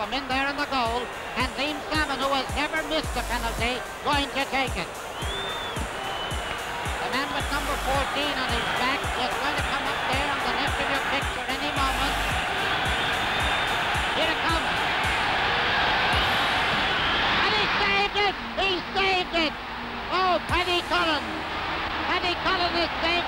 from in there in the goal, and Liam Sammon, who has never missed a penalty, going to take it. The man with number 14 on his back is going to come up there on the left of your picture any moment. Here it comes. And he saved it! He saved it! Oh, Paddy Cullen! Paddy Cullen is saved